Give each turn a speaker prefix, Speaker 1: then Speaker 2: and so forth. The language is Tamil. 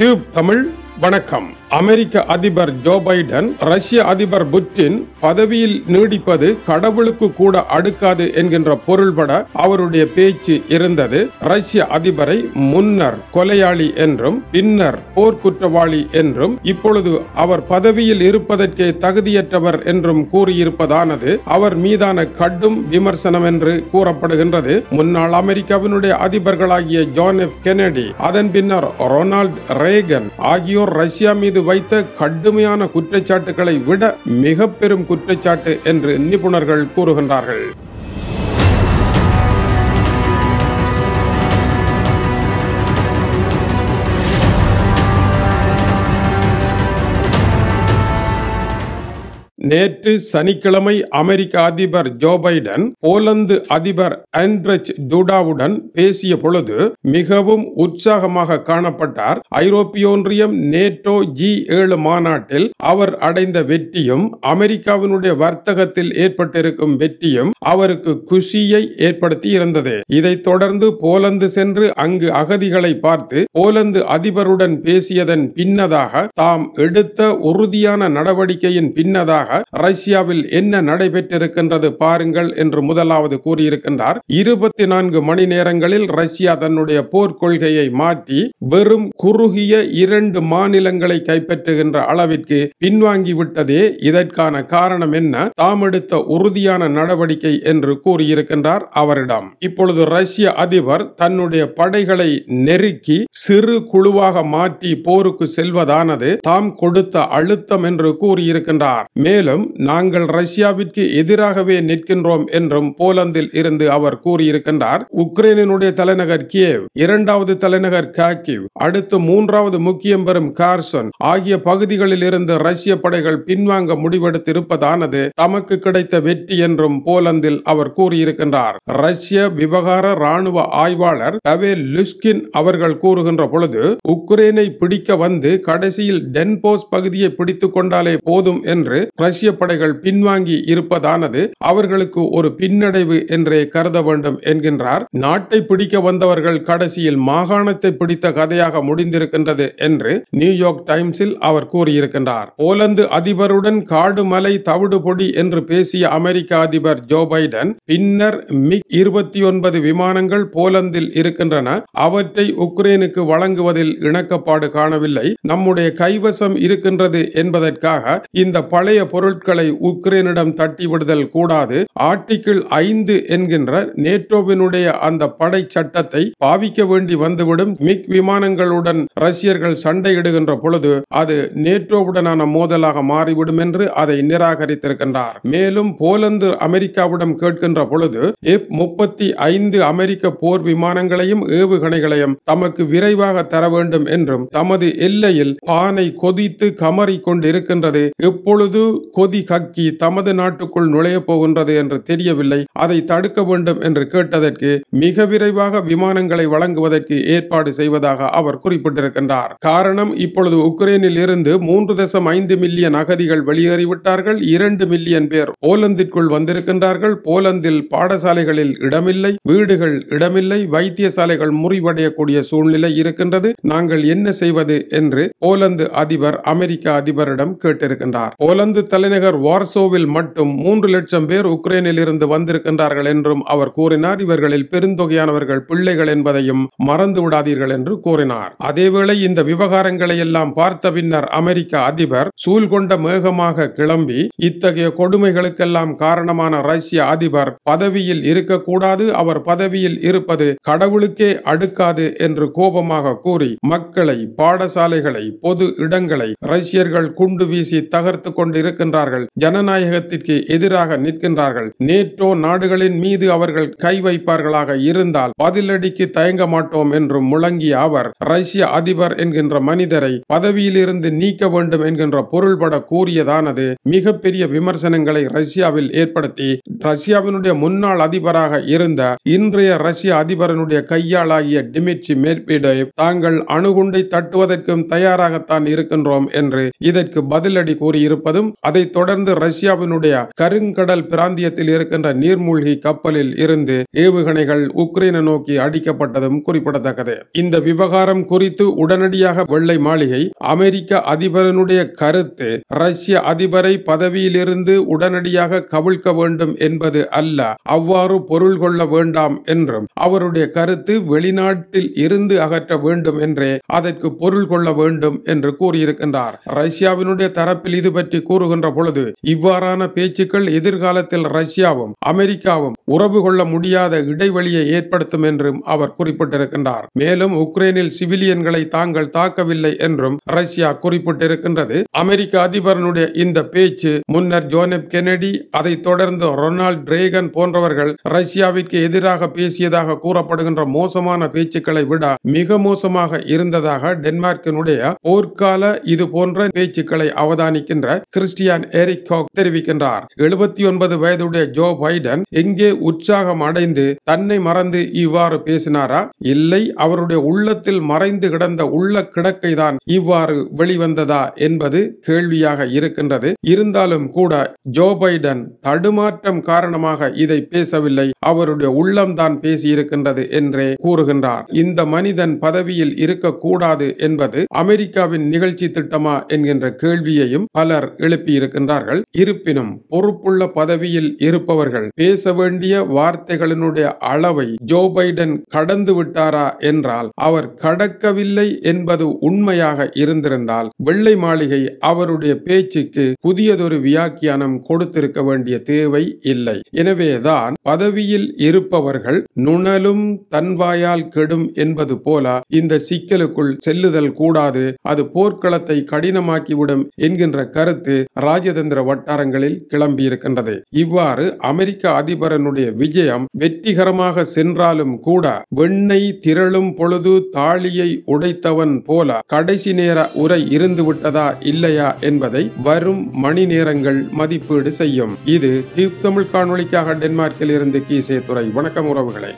Speaker 1: டியூப் தமிழ் வணக்கம். அமெரிக்க அதிபர் ஜோ பைடன் ரஷ்ய அதிபர் புட்டின் பதவியில் நீடிப்பது கடவுளுக்கு கூட அடுக்காது என்கின்ற பொருள்பட அவருடைய பேச்சு இருந்தது. ரஷ்ய அதிபரை முன்னர் கொலையாளி என்றும் பின்னர் போர்க்குற்றவாளி என்றும் இப்பொழுது அவர் பதவியில் இருப்பதற்கே தகுதியற்றவர் என்றும் கூறியிருப்பதானது அவர் மீதான கடும் விமர்சனம் என்று கூறப்படுகின்றது. முன்னாள் அமெரிக்காவினுடைய அதிபர்களாகிய ஜான் எஃப் கெனடி அதன் பின்னர் ரொனால்ட் ரேகன் ஆகியோர் ரஷ்யா மீது வைத்த கடுமையான குற்றச்சாட்டுகளை விட மிக பெரும் குற்றச்சாட்டு என்று நிபுணர்கள் கூறுகின்றார்கள். நேற்று சனிக்கிழமை அமெரிக்க அதிபர் ஜோ பைடன் போலந்து அதிபர் ஆண்ட்ரச் டூடாவுடன் பேசிய பொழுது மிகவும் உற்சாகமாக காணப்பட்டார். ஐரோப்பிய ஒன்றியம் நேட்டோ ஜி ஏழு மாநாட்டில் அவர் அடைந்த வெற்றியும் அமெரிக்காவினுடைய வர்த்தகத்தில் ஏற்பட்டிருக்கும் வெற்றியும் அவருக்கு குஷியை ஏற்படுத்தி இருந்தது இதைத் தொடர்ந்து போலந்து சென்று அங்கு அகதிகளை பார்த்து போலந்து அதிபருடன் பேசியதன் பின்னதாக தாம் எடுத்த உறுதியான நடவடிக்கையின் பின்னதாக ரஷ்யாவில் என்ன நடைபெற்றிருக்கின்றது பாருங்கள் என்று முதலாவது கூறியிருக்கின்றார். இருபத்தி நான்கு மணி நேரங்களில் ரஷ்யா தன்னுடைய போர் கொள்கையை மாற்றி வெறும் குறுகிய இரண்டு மாநிலங்களை கைப்பற்றுகின்ற அளவிற்கு பின்வாங்கிவிட்டதே இதற்கான காரணம் என்ன? தாம் எடுத்த உறுதியான நடவடிக்கை என்று கூறியிருக்கின்றார் அவரிடம். இப்பொழுது ரஷ்ய அதிபர் தன்னுடைய படைகளை நெருக்கி சிறு குழுவாக மாற்றி போருக்கு செல்வதானது தாம் கொடுத்த அழுத்தம் என்று கூறியிருக்கின்றார். மேலும் நாங்கள் ரஷ்யாவிற்கு எதிராகவே நிற்கின்றோம் என்றும் போலந்தில் இருந்து அவர் கூறியிருக்கின்றார். உக்ரைனினுடைய தலைநகர் கியேவ் இரண்டாவது தலைநகர் காக்கிவ் அடுத்து மூன்றாவது முக்கியம் பெறும் கார்சன் ஆகிய பகுதிகளில் இருந்து ரஷ்ய படைகள் பின்வாங்க முடிவெடுத்திருப்பதானது தமக்கு கிடைத்த வெற்றி என்றும் போலந்தில் அவர் கூறியிருக்கின்றார். ரஷ்ய விவகார ராணுவ ஆய்வாளர் பவேல் லுஸ்கின் அவர்கள் கூறுகின்ற பொழுது உக்ரைனை பிடிக்க வந்து கடைசியில் டென்போஸ் பகுதியை பிடித்துக் கொண்டாலே போதும் என்று ரஷ்ய படைகள் பின்வாங்கி இருப்பதானது அவர்களுக்கு ஒரு பின்னடைவு என்றே கருத வேண்டும் என்கின்றார். நாட்டை பிடிக்க வந்தவர்கள் கடைசியில் மாகாணத்தை பிடித்த கதையாக முடிந்திருக்கின்றது என்று நியூயார்க் டைம்ஸில் அவர் கூறியிருக்கின்றார். போலந்து அதிபருடன் காடு மலை தவிடு பொடி என்று பேசிய அமெரிக்க அதிபர் ஜோ பைடன் பின்னர் மிக் இருபத்தி ஒன்பது விமானங்கள் போலந்தில் இருக்கின்றன அவற்றை உக்ரைனுக்கு வழங்குவதில் இணக்கப்பாடு காணவில்லை. நம்முடைய கைவசம் இருக்கின்றது என்பதற்காக இந்த பழைய பொருள் பொருட்களை உக்ரைனிடம் தட்டிவிடுதல் கூடாது. ஆர்டிகிள் ஐந்து என்கின்ற நேட்டோவினுடைய அந்த படை சட்டத்தை பாவிக்க வேண்டி வந்துவிடும். மிக் விமானங்களுடன் ரஷ்யர்கள் சண்டையிடுகின்ற பொழுது அது நேட்டோவுடனான மோதலாக மாறிவிடும் என்று அதை நிராகரித்திருக்கின்றார். மேலும் போலந்து அமெரிக்காவிடம் கேட்கின்ற பொழுது எப் முப்பத்தி ஐந்து அமெரிக்க போர் விமானங்களையும் ஏவுகணைகளையும் தமக்கு விரைவாக தர வேண்டும் என்றும் தமது எல்லையில் பானை கொதித்து கமறி கொண்டிருக்கின்றது எப்பொழுது கொதி கக்கி தமது நாட்டுக்குள் நுழையப் போகின்றது என்று தெரியவில்லை. அதை தடுக்க வேண்டும் என்று கேட்டதற்கு மிக விரைவாக விமானங்களை வழங்குவதற்கு ஏற்பாடு செய்வதாக அவர் குறிப்பிட்டிருக்கின்றார். காரணம் இப்பொழுது உக்ரைனில் இருந்து மூன்று தசம் ஐந்து மில்லியன் அகதிகள் வெளியேறிவிட்டார்கள். இரண்டு மில்லியன் பேர் போலந்திற்குள் வந்திருக்கின்றார்கள். போலந்தில் பாடசாலைகளில் இடமில்லை வீடுகள் இடமில்லை வைத்தியசாலைகள் முறிவடையக்கூடிய சூழ்நிலை இருக்கின்றது. நாங்கள் என்ன செய்வது என்று போலந்து அதிபர் அமெரிக்க அதிபரிடம் கேட்டிருக்கின்றார். போலந்து தலைநகர் வார்சோவில் மட்டும் மூன்று லட்சம் பேர் உக்ரைனில் இருந்து வந்திருக்கின்றார்கள் என்றும் அவர் கூறினார். இவர்களில் பெருந்தொகையானவர்கள் பிள்ளைகள் என்பதையும் மறந்து விடாதீர்கள் என்று கூறினார். அதேவேளை இந்த விவகாரங்களை எல்லாம் பார்த்த பின்னர் அமெரிக்க அதிபர் சூழ்கொண்ட மேகமாக கிளம்பி இத்தகைய கொடுமைகளுக்கெல்லாம் காரணமான ரஷ்ய அதிபர் பதவியில் இருக்கக்கூடாது அவர் பதவியில் இருப்பது கடவுளுக்கே அடுக்காது என்று கோபமாக கூறி மக்களை பாடசாலைகளை பொது இடங்களை ரஷ்யர்கள் குண்டு வீசி தகர்த்து கொண்டிருக்கின்ற நிற்கின்றார்கள். ஜனநாயகத்திற்கு எதிராக நிற்கின்றார்கள். நேட்டோ நாடுகளின் மீது அவர்கள் கை வைப்பார்களாக இருந்தால் பதிலடிக்கு தயங்க மாட்டோம் என்றும் முழங்கிய அவர் ரஷ்ய அதிபர் என்கின்ற மனிதரை பதவியிலிருந்து நீக்க வேண்டும் என்கின்ற பொருள்பட கூறியதானது. மிகப்பெரிய விமர்சனங்களை ரஷ்யாவில் ஏற்படுத்தி ரஷ்யாவினுடைய முன்னாள் அதிபராக இருந்த இன்றைய ரஷ்ய அதிபரனுடைய கையாளாகிய டிமிட்ரி மெட்வெடேவ் தாங்கள் அணுகுண்டை தட்டுவதற்கும் தயாராகத்தான் இருக்கின்றோம் என்று இதற்கு பதிலடி கூறியிருப்பதும் அதை அதை தொடர்ந்து ரஷ்யாவினுடைய கருங்கடல் பிராந்தியத்தில் இருக்கின்ற நீர்மூழ்கி கப்பலில் இருந்து ஏவுகணைகள் உக்ரைனை நோக்கி அடிக்கப்பட்டதும் குறிப்பிடத்தக்கது. இந்த விவகாரம் குறித்து உடனடியாக வெள்ளை மாளிகை அமெரிக்க அதிபரனுடைய கருத்து ரஷ்ய அதிபரை பதவியிலிருந்து உடனடியாக கவிழ்க்க வேண்டும் என்பது அல்ல அவ்வாறு பொருள் கொள்ள வேண்டாம் என்றும் அவருடைய கருத்து வெளிநாட்டில் இருந்து அகற்ற வேண்டும் என்றே அதற்கு பொருள் கொள்ள வேண்டும் என்று கூறியிருக்கின்றார். ரஷ்யாவினுடைய தரப்பில் இது பற்றி கூறுகின்ற பொழுது இவ்வாறான பேச்சுக்கள் எதிர்காலத்தில் ரஷ்யாவும் அமெரிக்காவும் உறவு கொள்ள முடியாத இடைவெளியை ஏற்படுத்தும் என்றும் அவர் குறிப்பிட்டிருக்கின்றார். மேலும் உக்ரைனில் சிவிலியன்களை தாங்கள் தாக்கவில்லை என்றும் ரஷ்யா குறிப்பிட்டிருக்கின்றது. அமெரிக்க அதிபரனுடைய இந்த பேச்சு முன்னர் ஜோனப் கெனடி அதைத் தொடர்ந்து ரொனால்ட் ரேகன் போன்றவர்கள் ரஷ்யாவிற்கு எதிராக பேசியதாக கூறப்படுகின்ற மோசமான பேச்சுக்களை விட மிக மோசமாக இருந்ததாக டென்மார்க்கினுடைய போர்க்கால இது போன்ற பேச்சுக்களை அவதானிக்கின்ற கிறிஸ்டியான் எரிக் காக் தெரிவிக்கின்றார். எழுபத்தி ஒன்பது வயதுடைய ஜோ பைடன் எங்கே உற்சாகம் அடைந்து தன்னை மறந்து இவ்வாறு பேசினாரா? இல்லை அவருடைய உள்ளத்தில் மறைந்து கிடந்த உள்ள கிடக்கை தான் இவ்வாறு வெளிவந்ததா என்பது கேள்வியாக இருக்கின்றது. இருந்தாலும் கூட ஜோ பைடன் தடுமாற்றம் காரணமாக இதை பேசவில்லை. அவருடைய உள்ளம்தான் பேசியிருக்கின்றது என்றே கூறுகின்றார். இந்த மனிதன் பதவியில் இருக்கக்கூடாது என்பது அமெரிக்காவின் நிகழ்ச்சி திட்டமா என்கின்ற கேள்வியையும் பலர் எழுப்பியிருக்கின்றார்கள் இருப்பினும் பொறுப்புள்ள பதவியில் இருப்பவர்கள் பேச வேண்டிய வார்த்தைகளினுடைய அளவை ஜோ பைடன் கடந்து விட்டாரா என்றால் அவர் கடக்கவில்லை என்பது உண்மையாக இருந்திருந்தால் வெள்ளை மாளிகை அவருடைய பேச்சுக்கு புதியதொரு வியாக்கியானம் கொடுத்திருக்க வேண்டிய தேவை இல்லை. எனவேதான் பதவியில் இருப்பவர்கள் நுணலும் தன்வாயால் கெடும் என்பது போல இந்த சிக்கலுக்குள் செல்லுதல் கூடாது அது போர்க்களத்தை கடினமாக்கிவிடும் என்கின்ற கருத்து ராஜதந்திர வட்டாரங்களில் கிளம்பியிருக்கின்றது. இவ்வாறு அமெரிக்க அதிபரனுடைய விஜயம் வெற்றிகரமாக சென்றாலும் கூட வெண்ணை திரளும் பொழுது தாலியை உடைத்தவன் போல கடைசி நேர உரை இருந்துவிட்டதா இல்லையா என்பதை வரும் மணி நேரங்கள் மதிப்பீடு செய்யும். இது டியூப் தமிழ் காணொலிக்காக டென்மார்க்கில் இருந்து கீசே துறை வணக்கம் உறவுகளை.